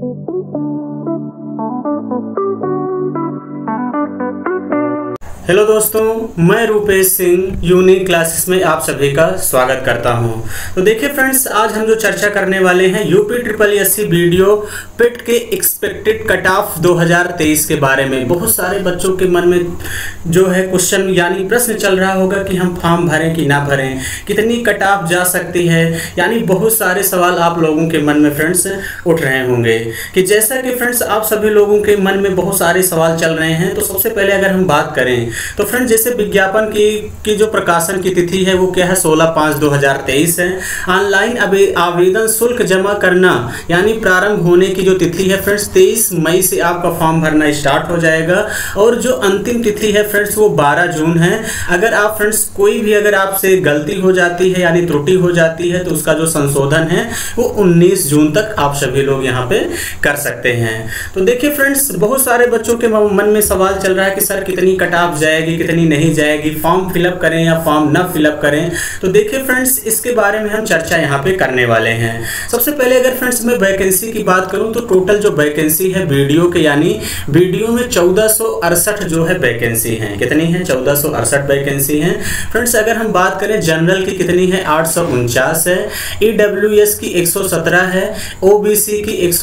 Thank you. Hello दोस्तों, मैं Rupesh Singh, unique classes में आप सभी का स्वागत करता हूँ। तो देखिए फ्रेंड्स, आज हम जो चर्चा करने वाले हैं, UP triple S C video PET के एक्सपेक्टेड कट ऑफ़ 2023 के बारे में। बहुत सारे बच्चों के मन में जो है क्वेश्चन यानी प्रश्न चल रहा होगा कि हम फॉर्म भरें कि ना भरें, कितनी कट ऑफ़ जा सकती है, यानी बहुत सारे सवाल आप लोगों के मन में फ्रेंड्स उठ रहे होंगे। कि जैसा कि फ्रेंड्स, आप सभी लोगों के मन में बहुत सारे सवाल चल रहे हैं तो सबसे पहले अगर हम बात करें तो फ्रेंड जैसे विज्ञापन की की जो प्रकाशन की तिथि है, वो क्या है? सोलह पाँच दो हज़ार तेईस है। ऑनलाइन आवेदन शुल्क जमा करना, यानी प्रारंभ होने की जो तिथि है फ्रेंड्स तेईस मई से आपका फॉर्म भरना स्टार्ट हो जाएगा। और जो अंतिम तिथि है फ्रेंड्स वो बारह जून है। अगर आप फ्रेंड्स कोई भी अगर आपसे गलती हो जाती है, यानी त्रुटि हो जाती है तो उसका जो संशोधन है, वो उन्नीस जून तक आप सभी लोग यहाँ पे कर सकते हैं। तो देखिए फ्रेंड्स बहुत सारे बच्चों के मन में सवाल चल रहा है कि, सर, कितनी कट ऑफ़ जाएगी, कितनी नहीं जाएगी फॉर्म फिलअप करें या फॉर्म न फिलअप करें तो देखिए फ्रेंड्स इसके बारे में हम चर्चा यहाँ पे करने वाले हैं। सबसे पहले अगर फ्रेंड्स मैं वैकेंसी की बात करूँ तो टोटल जो वैकेंसी है वीडियो के, यानी वीडियो में चौदह जो है वैकेंसी है। कितनी है? चौदह वैकेंसी है। फ्रेंड्स अगर हम बात करें जनरल की, कितनी है? आठ है। ई e की 117 है। ओबीसी की एक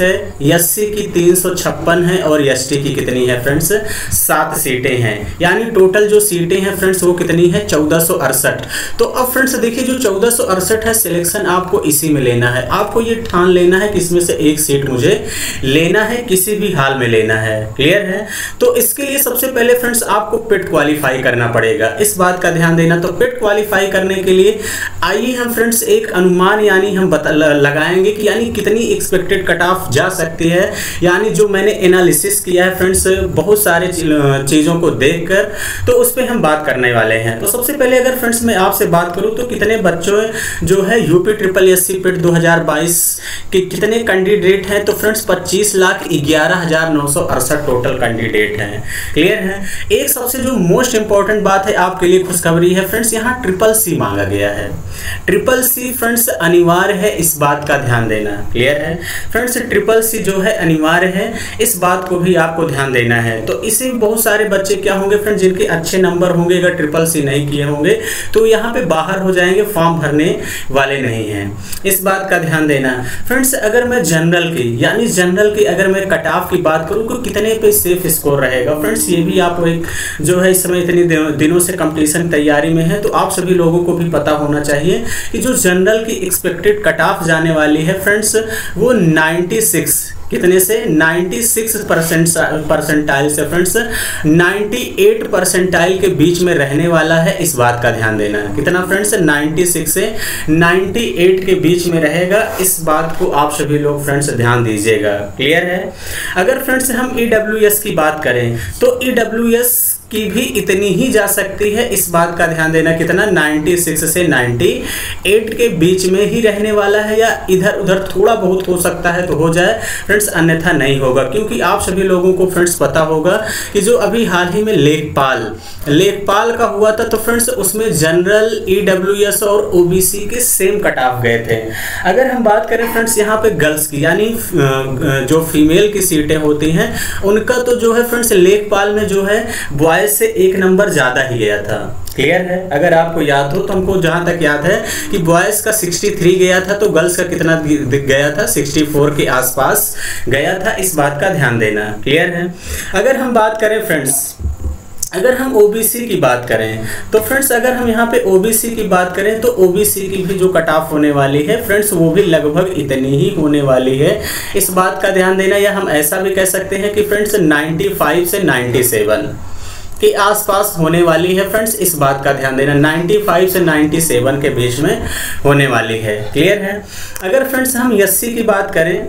है। एस की तीन सौ छप्पन है। और एसटी की कितनी है फ्रेंड्स सात सीटें हैं। यानी टोटल जो सीटें हैं फ्रेंड्स वो कितनी है? चौदह तो अब फ्रेंड्स देखिए, जो चौदह है सिलेक्शन आपको इसी में लेना है। आपको ये ठान लेना है कि इसमें से एक सीट मुझे लेना है, किसी भी हाल में लेना है। क्लियर है? तो इसके लिए सबसे पहले फ्रेंड्स आपको पिट क्वालिफाई करना पड़ेगा। इस बात का ध्यान देना। तो पिट क्वालिफाई करने के लिए आइए हम फ्रेंड्स एक अनुमान यानी हम लगाएँगे कि यानी कितनी एक्सपेक्टेड कट ऑफ़ जा सकती है। यानी जो मैंने एनालिसिस किया है फ्रेंड्स बहुत सारे चीज़ों को देखकर तो उस पर हम बात करने वाले हैं। तो सबसे पहले अगर फ्रेंड्स मैं आपसे बात करूँ तो कितने बच्चों जो है UP triple S C PET के कितने कैंडिडेट हैं? तो फ्रेंड्स 25 लाख ग्यारह हज़ार नौ सौ अड़सठ टोटल कैंडिडेट हैं। क्लियर है? एक सबसे जो मोस्ट इंपॉर्टेंट बात है, आपके लिए खुशखबरी है, फ्रेंड्स, यहाँ ट्रिपल सी मांगा गया है। ट्रिपल सी फ्रेंड्स अनिवार्य है इस बात का ध्यान देना। क्लियर है? फ्रेंड्स ट्रिपल सी जो है अनिवार्य है, इस बात को भी आपको ध्यान देना है। तो इसे बहुत सारे बच्चे क्या होंगे फ्रेंड जिनके अच्छे नंबर होंगे, अगर ट्रिपल सी नहीं किए होंगे तो यहाँ पे बाहर हो जाएँगे फॉर्म भरने वाले नहीं हैं। इस बात का ध्यान देना। फ्रेंड्स अगर मैं जनरल की, यानी जनरल की अगर मैं कट ऑफ़ की बात करूँ तो कितने पे सेफ़ स्कोर रहेगा? फ्रेंड्स ये भी आप एक, जो है इस समय इतनी दिनों से कंपटीशन तैयारी में है तो आप सभी लोगों को भी पता होना चाहिए कि जो जनरल की एक्सपेक्टेड कट ऑफ़ जाने वाली है फ्रेंड्स वो 96 कितने से? 96 परसेंट परसेंटाइल से फ्रेंड्स 98 परसेंटाइल के बीच में रहने वाला है, इस बात का ध्यान देना है। कितना फ्रेंड्स 96 से 98 के बीच में रहेगा, इस बात को आप सभी लोग फ्रेंड्स ध्यान दीजिएगा। क्लियर है? अगर फ्रेंड्स हम ई e की बात करें तो ई e की भी इतनी ही जा सकती है। इस बात का ध्यान देना कितना? 96 से 98 के बीच में ही रहने वाला है या इधर उधर थोड़ा बहुत हो सकता है तो हो जाए। फ्रेंड्स, अन्यथा नहीं होगा, क्योंकि आप सभी लोगों को फ्रेंड्स पता होगा कि जो अभी हाल ही में लेखपाल लेखपाल का हुआ था तो फ्रेंड्स उसमें जनरल ई e और ओबीसी के सेम कट ऑफ़ गए थे। अगर हम बात करें फ्रेंड्स यहाँ पे गर्ल्स की, यानी जो फीमेल की सीटें होती हैं, उनका तो जो है फ्रेंड्स लेखपाल में जो है बॉय बॉयज़ से एक नंबर ज़्यादा ही गया था। क्लियर है? अगर आपको याद हो तो हमको जहाँ तक याद है कि बॉयज़ का 63 गया था तो गर्ल्स का कितना गया था? 64 के आसपास गया था। इस बात का ध्यान देना। क्लियर है? अगर हम बात करें फ्रेंड्स अगर हम ओबीसी की बात करें तो फ्रेंड्स अगर हम यहाँ पे ओबीसी की बात करें तो ओबीसी की भी जो कट ऑफ़ होने वाली है फ्रेंड्स वो भी लगभग इतनी ही होने वाली है। इस बात का ध्यान देना, या हम ऐसा भी कह सकते हैं कि फ्रेंड्स 95 से 97 के आसपास होने वाली है फ्रेंड्स। इस बात का ध्यान देना 95 से 97 के बीच में होने वाली है। क्लियर है? अगर फ्रेंड्स हम यस्सी की बात करें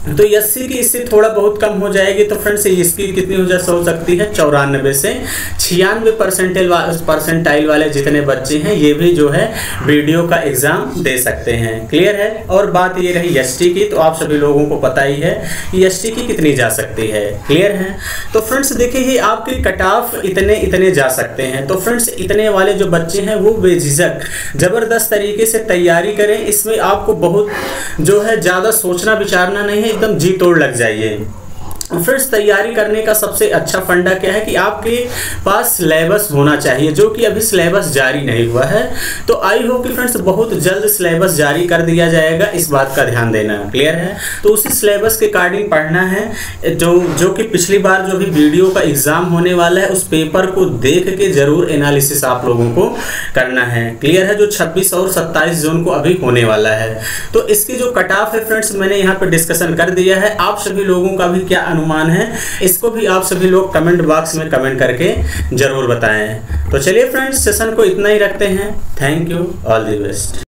तो एससी की इससे थोड़ा बहुत कम हो जाएगी तो फ्रेंड्स इसकी कितनी हो जा हो सकती है? चौरानबे से छियानवे परसेंटेल परसेंटाइल वाले जितने बच्चे हैं, ये भी जो है वीडियो का एग्ज़ाम दे सकते हैं। क्लियर है? और बात ये रही एस की तो आप सभी लोगों को पता ही है कि एस की कितनी जा सकती है। क्लियर है? तो फ्रेंड्स देखिए आपकी कट ऑफ़ इतने इतने जा सकते हैं। तो फ्रेंड्स इतने वाले जो बच्चे हैं, वो बेझिझक, ज़बरदस्त तरीके से तैयारी करें। इसमें आपको बहुत जो है ज़्यादा सोचना विचारना नहीं है। एकदम जी तोड़ लग जाइए। फ्रेंड्स तैयारी करने का सबसे अच्छा फंडा क्या है कि आपके पास सिलेबस होना चाहिए, जो कि अभी सिलेबस जारी नहीं हुआ है। तो आई होप कि फ्रेंड्स बहुत जल्द सिलेबस जारी कर दिया जाएगा, इस बात का ध्यान देना क्लियर है। तो उसी सिलेबस के अकॉर्डिंग पढ़ना है, जो जो कि पिछली बार जो भी वीडियो का एग्ज़ाम होने वाला है, उस पेपर को देख के ज़रूर एनालिसिस आप लोगों को करना है। क्लियर है? जो छब्बीस और सत्ताईस जून को अभी होने वाला है। तो इसकी जो कट ऑफ़ है फ्रेंड्स मैंने यहाँ पे डिस्कशन कर दिया है। आप सभी लोगों का भी क्या अनुमान है। इसको भी आप सभी लोग कमेंट बॉक्स में कमेंट करके ज़रूर बताएँ। तो चलिए फ्रेंड्स सेशन को इतना ही रखते हैं। Thank you all the best